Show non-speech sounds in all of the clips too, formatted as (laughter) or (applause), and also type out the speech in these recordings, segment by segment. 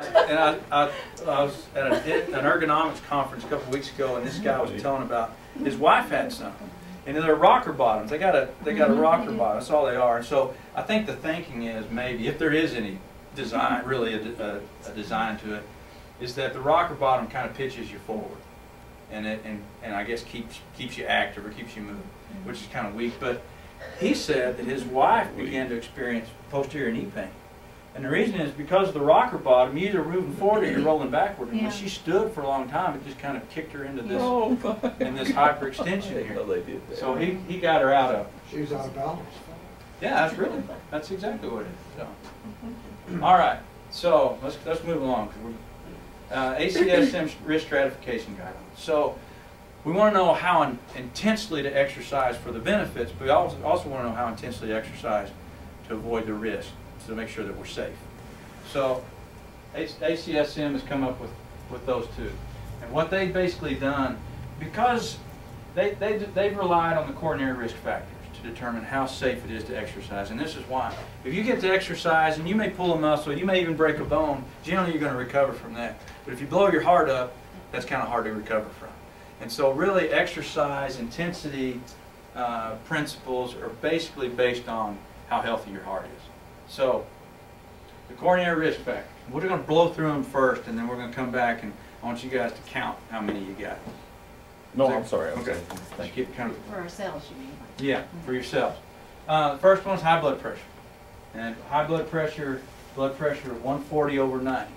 And I, I, I was at an, an ergonomics conference a couple weeks ago, and this guy was telling about his wife had some, and they're rocker bottoms. They got a they got a mm-hmm. rocker bottom. That's all they are. And so I think the thinking is maybe if there is any design, really a, a, a design to it, is that the rocker bottom kind of pitches you forward, and it and, and I guess keeps keeps you active or keeps you moving, mm-hmm. which is kind of weak. But he said that his wife began to experience posterior knee pain. And the reason is because of the rocker bottom, you're either moving forward or you're rolling backward. And when she stood for a long time, it just kind of kicked her into this Oh, in this hyperextension here. know they did. So he, he got her out of She was out of balance. yeah, that's really that's exactly what it is. So. All right, so let's let's move along. Uh, ACSM (clears throat) risk stratification guidelines. So we want to know how in, intensely to exercise for the benefits, but we also also want to know how intensely to exercise to avoid the risk, to make sure that we're safe. So ACSM has come up with with those two, and what they've basically done because they, they, they've relied on the coronary risk factors to determine how safe it is to exercise. And this is why. If you get to exercise and you may pull a muscle, you may even break a bone, generally you're going to recover from that. But if you blow your heart up, that's kind of hard to recover from. And so really exercise intensity uh, principles are basically based on how healthy your heart is. So the coronary risk factors. We're going to blow through them first and then we're going to come back and I want you guys to count how many you got. No, I'm sorry. I'm Okay. sorry. Thank you. get kind of For ourselves, you mean? yeah, for yourselves. Uh, the first one's high blood pressure. And high blood pressure, blood pressure of 140 over 90.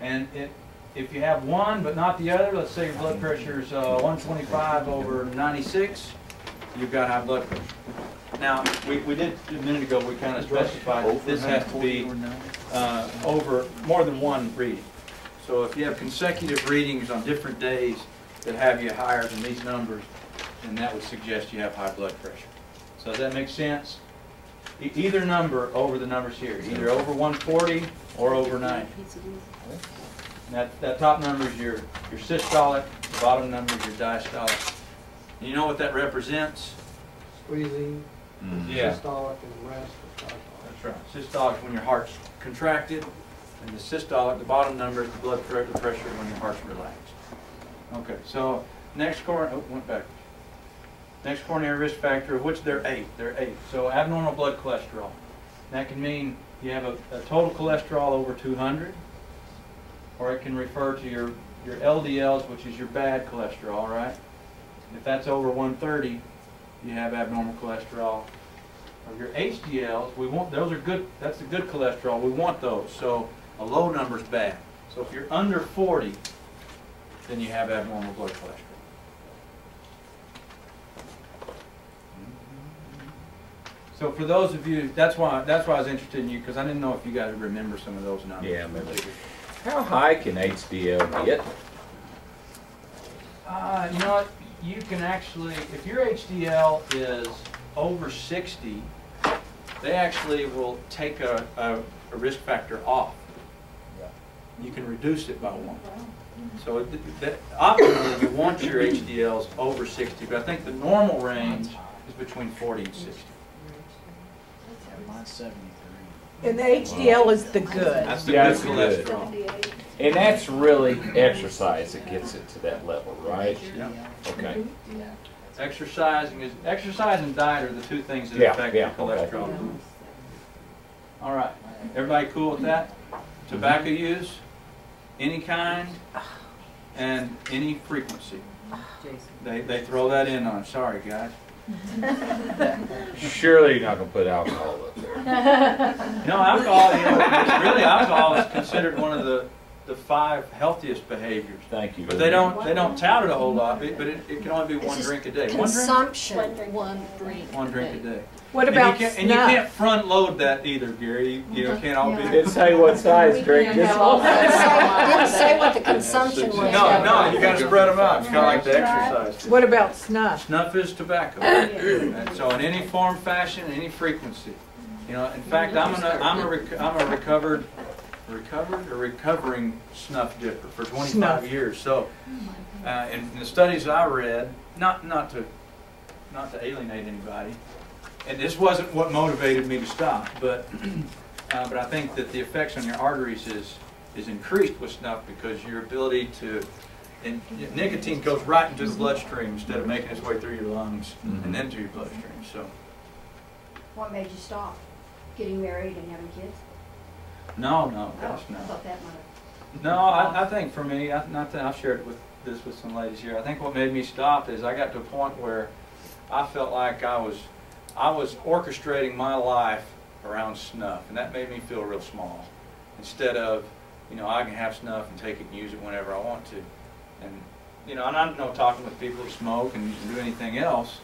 And it, if you have one but not the other, let's say your blood pressure is uh, 125 over 96, you've got high blood pressure. Now, we, we did, a minute ago, we kind of specified that this has to be uh, over more than one reading. So if you have consecutive readings on different days that have you higher than these numbers, then that would suggest you have high blood pressure. So does that make sense? E- Either number over the numbers here, either over 140 or over 90. And That, that top number is your, your systolic, the bottom number is your diastolic. And you know what that represents? Squeezing, Mm. Yeah. systolic and rest. That's right. Systolic when your heart's contracted, and the systolic, the bottom number is the blood pre- the pressure when your heart's relaxed. Okay, so next cor, oh, went back. Next coronary risk factor, of which there are eight, there are eight. So abnormal blood cholesterol. That can mean you have a, a total cholesterol over 200, or it can refer to your, your LDLs, which is your bad cholesterol, right? If that's over 130, you have abnormal cholesterol. Of your HDLs, we want, those are good, that's the good cholesterol, we want those, so a low number is bad. So if you're under 40, then you have abnormal blood cholesterol. So for those of you, that's why, that's why I was interested in you, because I didn't know if you guys remember some of those numbers. Yeah, maybe. How high can HDL get? Uh, you know what, you can actually, if your HDL is over sixty, they actually will take a, a, a risk factor off. You can reduce it by one. So it- that, optimally, you want your HDLs over sixty, but I think the normal range is between forty and sixty. Mine's seventy-three. And the HDL is the good. That's the Yeah, good good. cholesterol. And that's really exercise that gets it to that level, right? Yeah. Okay. Yeah. Exercising is, exercise and diet are the two things that Yeah, affect your yeah, okay. cholesterol. All right, everybody cool with that? Tobacco mm-hmm. use, any kind, and any frequency. They, they throw that in on, sorry, guys. (laughs) Surely you're not gonna put alcohol up there. (laughs) No, alcohol, you know, really alcohol is considered one of the, the five healthiest behaviors. Thank you. But they don't, they don't tout it a whole lot, but it, it can only be one drink a day. One drink? Consumption, one drink. One drink a day. What And you about can't- And you can't front load that either, Gary. You, you know, can't all be. Didn't say what size drink, just. Didn't say, didn't say what the consumption was. No, no, you gotta spread them out. It's kinda like the exercise. What about snuff? Snuff is tobacco. And so in any form, fashion, any frequency. You know, in fact, I'm a, I'm a, rec- I'm a recovered, recovered or recovering snuff dipper for Snuff. twenty-five years. So, uh, in, in the studies I read, not, not to, not to alienate anybody, and this wasn't what motivated me to stop, but, (clears throat) uh, but I think that the effects on your arteries is, is increased with snuff because your ability to, and nicotine goes right into the bloodstream instead of making its way through your lungs and then through your bloodstream, so. What made you stop? Getting married and having kids? No, no, gosh, no. thought that might have. No, I, I think for me, I, not that I've shared with this with some ladies here. I think what made me stop is I got to a point where I felt like I was, I was orchestrating my life around snuff, and that made me feel real small. Instead of, you know, I can have snuff and take it and use it whenever I want to, and you know, and I know talking with people who smoke and do anything else,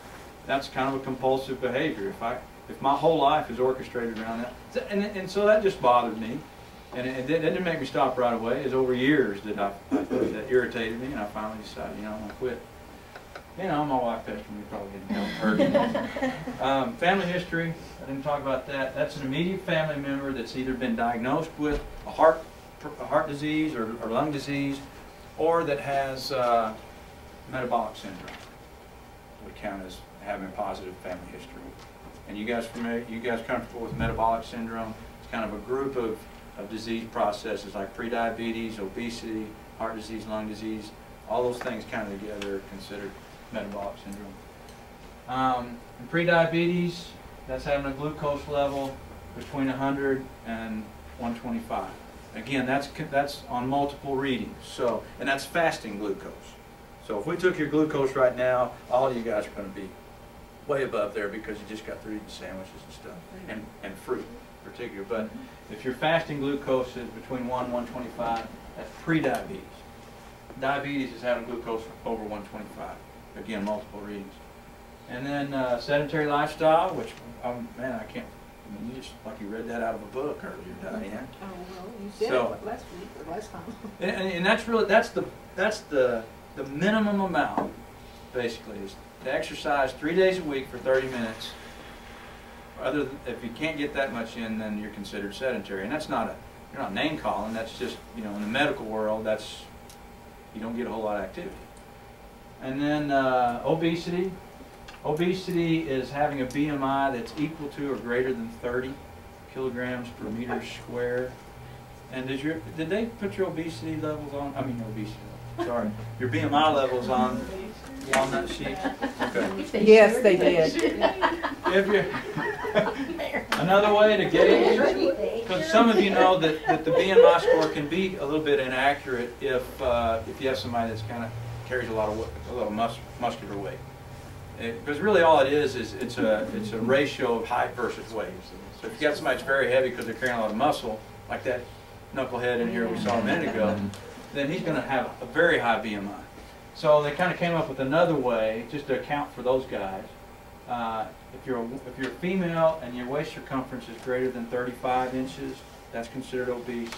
that's kind of a compulsive behavior. If I, if my whole life is orchestrated around that, and and so that just bothered me. And it, it didn't make me stop right away. It was over years that I, I that irritated me, and I finally decided, you know, I'm gonna quit. You know, my wife pestered me, probably didn't help her. um, family history, I didn't talk about that. That's an immediate family member that's either been diagnosed with a heart, a heart disease or, or lung disease, or that has uh, metabolic syndrome. Would count as having a positive family history. And you guys familiar? You guys comfortable with metabolic syndrome? It's kind of a group of of disease processes like prediabetes, obesity, heart disease, lung disease, all those things kind of together are considered metabolic syndrome. Um, and prediabetes, that's having a glucose level between 100 and 125. Again, that's that's on multiple readings. So, and that's fasting glucose. So if we took your glucose right now, all of you guys are going to be way above there because you just got through eating sandwiches and stuff, and, and fruit in particular. But if your fasting glucose is between 1 and 125, that's pre-diabetes. Diabetes is having glucose over 125. Again, multiple readings. And then uh, sedentary lifestyle, which, um, man, I can't, I mean, you just, like you read that out of a book earlier, Diane. Oh, well, you said So- it last week or last time. And, and, and that's really, that's the, that's the, the minimum amount, basically, is to exercise three days a week for thirty minutes. Other, than- if you can't get that much in, then you're considered sedentary, and that's not a, you're not name calling, that's just, you know, in the medical world, that's, you don't get a whole lot of activity. And then, uh, obesity. Obesity is having a BMI that's equal to or greater than thirty kilograms per meter squared. And did your, did they put your obesity levels on, I mean, obesity, sorry, your BMI levels on, on that sheet? Okay. Yes, they did. If you, another way to get it, because some of you know that, that the BMI score can be a little bit inaccurate if, uh, if you have somebody that's kind of carries a lot of, a lot of mus- muscular weight. Because really all it is, is it's a, it's a ratio of height versus weight. So if you got somebody that's very heavy because they're carrying a lot of muscle, like that knucklehead in here we saw a minute ago, then he's gonna have a very high BMI. So they kind of came up with another way, just to account for those guys. Uh, If you're, a- if you're a female and your waist circumference is greater than 35 inches, that's considered obese.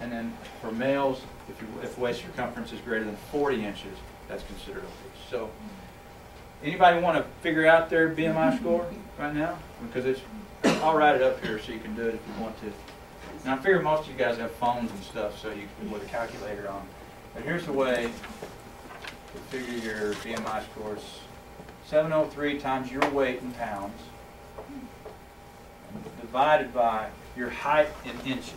And then for males, if your, if waist circumference is greater than 40 inches, that's considered obese. So, anybody want to figure out their BMI score right now? Because it's, I'll write it up here so you can do it if you want to. And I figure most of you guys have phones and stuff, so you can with a calculator on. But here's the way to figure your BMI scores. 703 times your weight in pounds divided by your height in inches.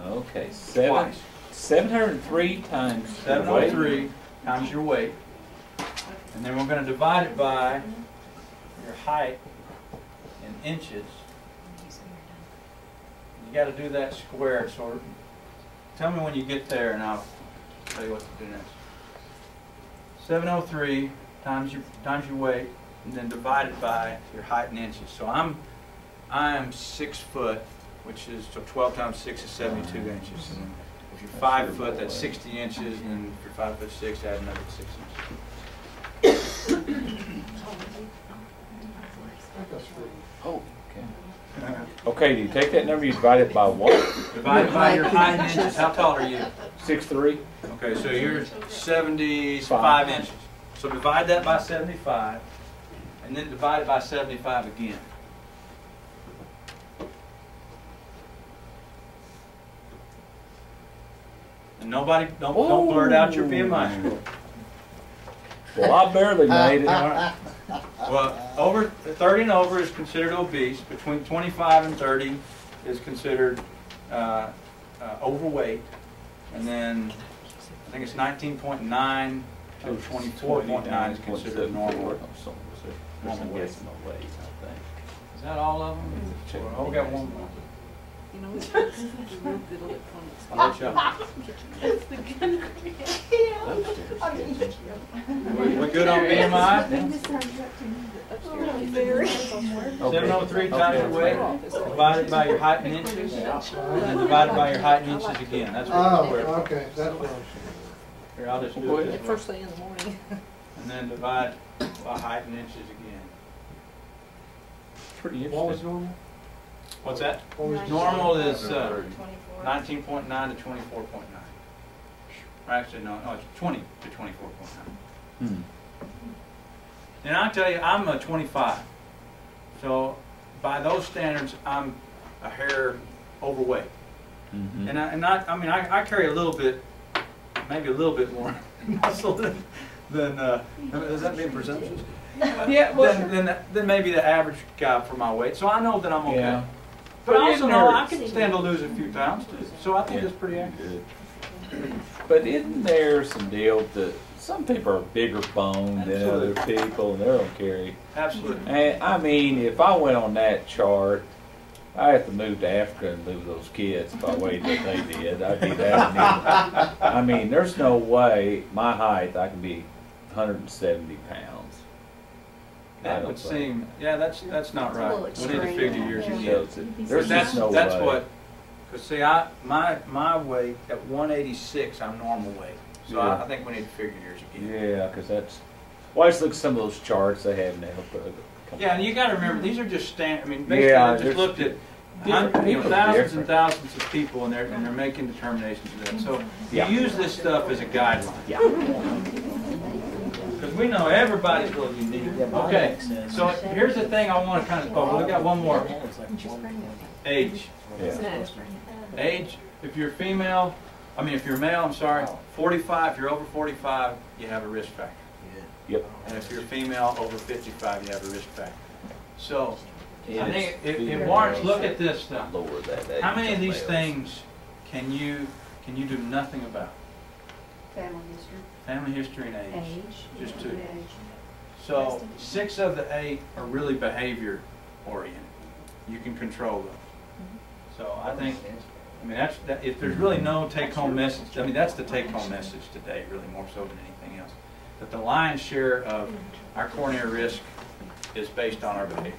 Okay, seven, Twice. seven hundred and three times. the oh weight. 703 times your weight. And then we're going to divide it by your height in inches. You got to do that squared. So tell me when you get there, and I'll tell you what to do next. 703 times your times your weight, and then divided by your height in inches. So I'm I'm six foot, which is so 12 times six is 72 inches. And if you're five foot, that's 60 inches, and if you're five foot six, add another six inches. I (coughs) think that's pretty. Oh, okay. Okay, do you take that number, you divide it by what? Divided by your height in inches. How tall are you? Six three? Okay, so you're 75 inches. So divide that by 75, and then divide it by 75 again. And nobody, don't, don't blurt out your BMI score. Well, I barely made it. All right. (laughs) Well, over, 30 and over is considered obese. Between 25 and 30 is considered uh, uh, overweight, and then I think it's nineteen point nine to twenty-four point nine is considered normal. Normal weight. Guessing the weight, I think. Is that all of them? Or- Oh, we got one more. You know, it's (laughs) real good electronics. I'll let y'all. We we good on BMI? Seven oh three times your weight, divided by your height in inches, and then divided by your height in inches again, that's what Oh, it's square. okay, that's what Here, I'll just do it this way. First thing in the morning. And then divide by height in inches again. Pretty What was interesting. normal? What's that? What was Normal is uh, nineteen point nine to twenty-four point nine. Or actually, no, no, it's twenty to twenty-four point nine. Hmm. And I tell you, I'm a 25. So by those standards, I'm a hair overweight. Mhm. And I, and I, I mean, I, I carry a little bit, maybe a little bit more (laughs) muscle than, than, uh, Does that mean presumptuous? (laughs) yeah, than, than, than maybe the average guy for my weight. So I know that I'm okay. Yeah. But I also know I can stand to lose a few pounds too. So I think Yeah. it's pretty accurate. Good. But isn't there some deal that some people are bigger boned than other people and they don't carry? Absolutely. And I mean, if I went on that chart, I have to move to Africa and lose those kids if I weighed what they did. I'd be that. (laughs) I mean, there's no way my height I can be 170 pounds. I That would think. seem, yeah, that's, that's not It's right. little We need to extreme. figure yours Yeah. again. So But There's that's, just no that's way. what, because see, I, my, my weight, at one eighty-six, I'm normal weight. So I, Yeah. I think we need to figure yours again. Yeah, because that's. Well, I just look at some of those charts they have now. but- Yeah, and you gotta remember, these are just stan, I mean, Yeah, basically, I there's just looked at, different hun- you know, people, thousands and different. thousands of people, and they're, and they're making determinations of that. So Yeah. you use this stuff as a guideline, Yeah. (laughs) because we know everybody's a little unique. Okay, so here's the thing I wanna kind of, oh, we got one more, age. Yeah. Age, if you're female, I mean, if you're male, I'm sorry, 45, if you're over 45, you have a risk factor. Yep. And if you're female, over 55, you have a risk factor. So, I think it's it, it warrants, look at this stuff. Lower that How many of these males. things can you, can you do nothing about? Family history, Family history and age. age. Just two. Age. So, six of the eight are really behavior oriented. You can control them. So I think, I mean, that's, that- if there's really no take-home message, I mean, that's the take-home message today, really more so than anything else. That the lion's share of our coronary risk is based on our behavior.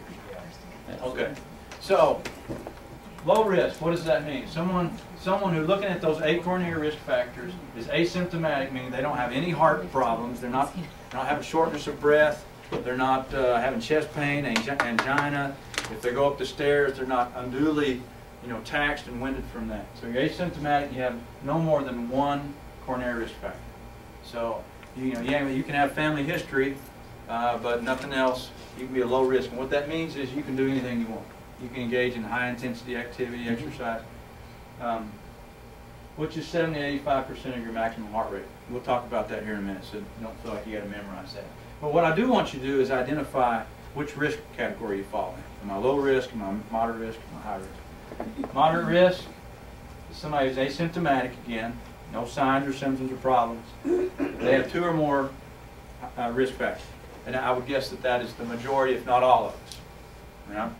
Okay, so, low risk, what does that mean? Someone, someone who looking at those eight coronary risk factors is asymptomatic, meaning they don't have any heart problems, they're not, they're not having shortness of breath, they're not uh, having chest pain, angi- angina. If they go up the stairs, they're not unduly, you know, taxed and winded from that. So you're asymptomatic, you have no more than one coronary risk factor. So, you know, you can have family history, uh, but nothing else. You can be a low risk. And what that means is you can do anything you want. You can engage in high intensity activity, exercise, um, which is 70 85% of your maximum heart rate. We'll talk about that here in a minute, so don't feel like you got to memorize that. But what I do want you to do is identify which risk category you fall in. Am I low risk? Am I moderate risk? Am I high risk? Moderate risk is somebody who's asymptomatic again, no signs or symptoms or problems. They have two or more uh, risk factors. And I would guess that that is the majority, if not all of us. I'm